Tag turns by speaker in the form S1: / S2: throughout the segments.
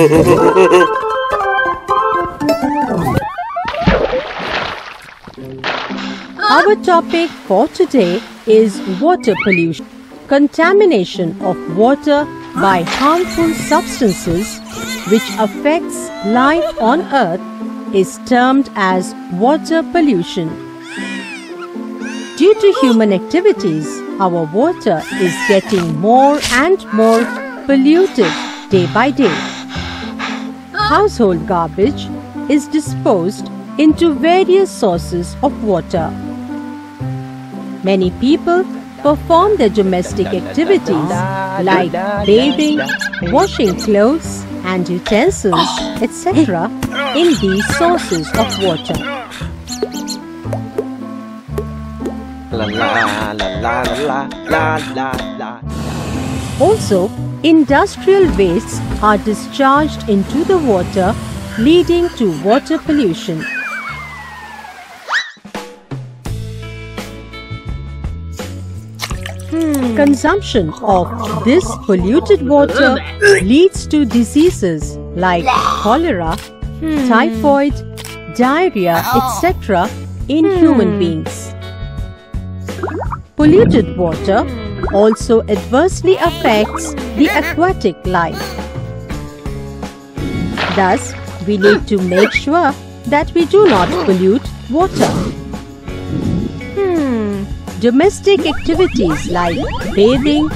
S1: Our topic for today is water pollution. Contamination of water by harmful substances which affects life on earth is termed as water pollution. Due to human activities, our water is getting more and more polluted day by day. Household garbage is disposed into various sources of water. Many people perform their domestic activities like bathing, washing clothes and utensils, ah. etc. in these sources of water.
S2: La la la la la la la la.
S1: Also, industrial wastes are discharged into the water leading to water pollution. Hmm. Consumption of this polluted water leads to diseases like cholera, hmm. typhoid, diarrhea, oh. etc. in hmm. human beings. Polluted water also adversely affects the aquatic life. Thus, we need to make sure that we do not pollute water. Hmm. Domestic activities like bathing,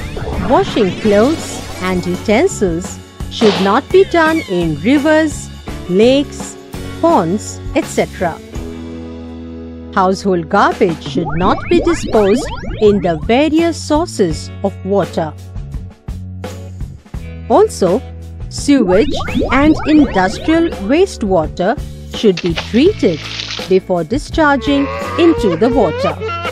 S1: washing clothes, and utensils should not be done in rivers, lakes, ponds, etc. Household garbage should not be disposed in the various sources of water. Also, sewage and industrial wastewater should be treated before discharging into the water.